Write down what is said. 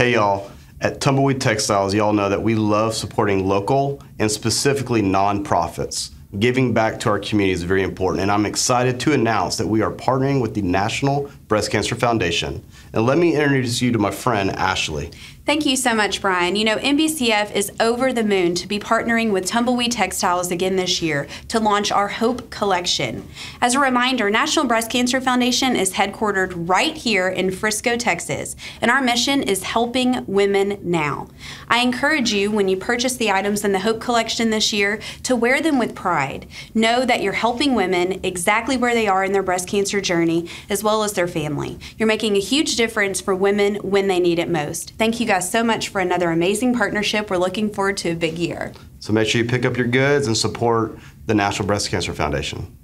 Hey, y'all. At Tumbleweed Texstyles, y'all know that we love supporting local and specifically nonprofits. Giving back to our community is very important, and I'm excited to announce that we are partnering with the National Breast Cancer Foundation. And let me introduce you to my friend Ashley. Thank you so much, Brian. You know, NBCF is over the moon to be partnering with Tumbleweed Texstyles again this year to launch our Hope Collection. As a reminder, National Breast Cancer Foundation is headquartered right here in Frisco, Texas, and our mission is helping women now. I encourage you, when you purchase the items in the Hope Collection this year, to wear them with pride. Know that you're helping women exactly where they are in their breast cancer journey, as well as their family. You're making a huge difference for women when they need it most. Thank you guys so much for another amazing partnership. We're looking forward to a big year. So make sure you pick up your goods and support the National Breast Cancer Foundation.